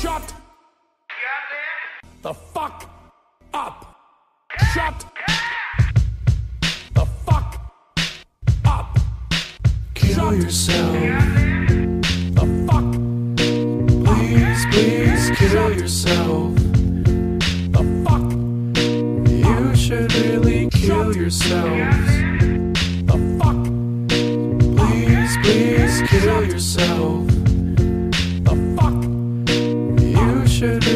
Shut the fuck up. Shut the fuck up. Kill yourself. The fuck Please, please kill yourself. should really kill yourselves. The fuck? Please, please kill yourself. The fuck? You should